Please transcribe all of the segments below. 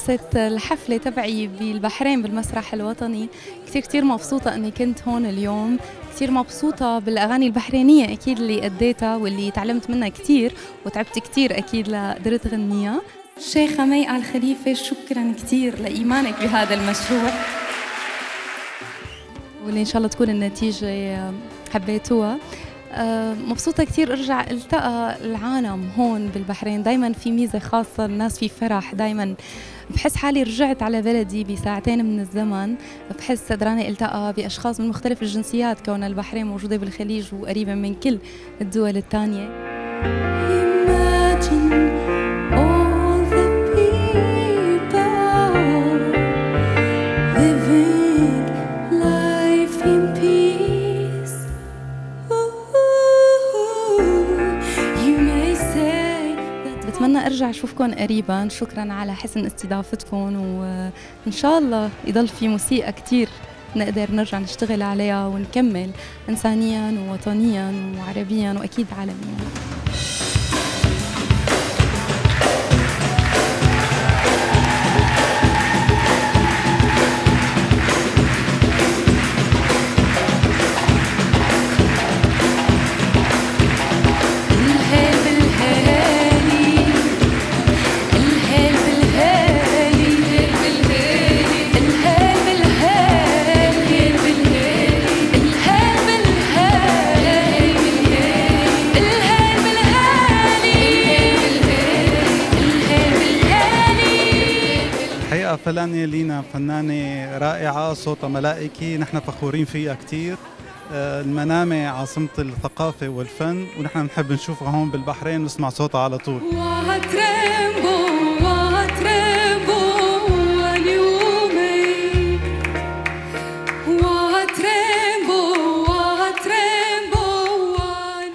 خلصت الحفلة تبعي بالبحرين بالمسرح الوطني. كثير كثير مبسوطة أني كنت هون اليوم. كثير مبسوطة بالأغاني البحرينية أكيد اللي أديتها واللي تعلمت منها كثير وتعبت كثير أكيد لقدرت غنيها شيخة مي آل خليفة شكرا كثير لإيمانك بهذا المشروع. واللي إن شاء الله تكون النتيجة حبيتوها. مبسوطة كثير أرجع ألتقى العالم هون بالبحرين. دايما في ميزة خاصة الناس في فرح. دايما بحس حالي رجعت على بلدي بساعتين من الزمن. بحس قدرانة ألتقى بأشخاص من مختلف الجنسيات. كون البحرين موجودة بالخليج وقريبة من كل الدول الثانية. بتمنى ارجع اشوفكم قريبا. شكرا على حسن استضافتكم وإن شاء الله يضل في موسيقى كثير نقدر نرجع نشتغل عليها ونكمل انسانيا ووطنيا وعربيا وأكيد عالميا. فلانة لينا فنانة رائعة صوتها ملائكي نحن فخورين فيها كثير آه، المنامة عاصمة الثقافة والفن ونحن نحب نشوفها هون بالبحرين ونسمع صوتها على طول.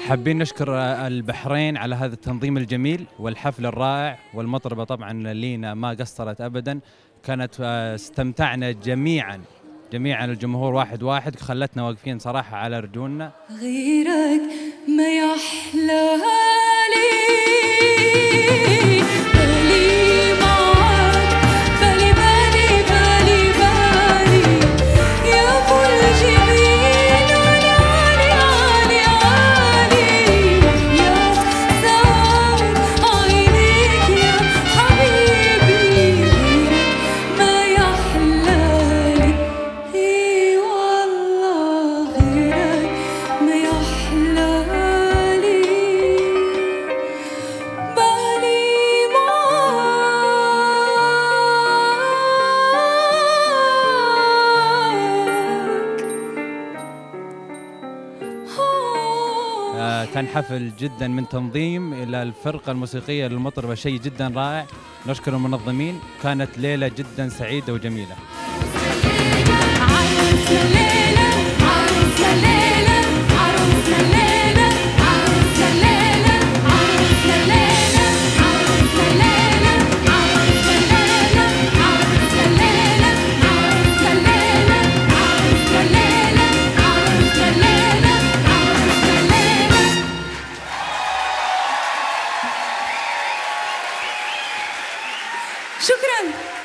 حابين نشكر البحرين على هذا التنظيم الجميل والحفل الرائع والمطربة طبعا لينا ما قصرت أبدا. كانت آه، استمتعنا جميعا جميعا الجمهور واحد واحد. خلتنا واقفين صراحة على رجولنا. غيرك ما يحلى. كان حفل جدا من تنظيم إلى الفرقة الموسيقية للمطربة شيء جدا رائع. نشكر المنظمين. كانت ليلة جدا سعيدة وجميلة. شكرا.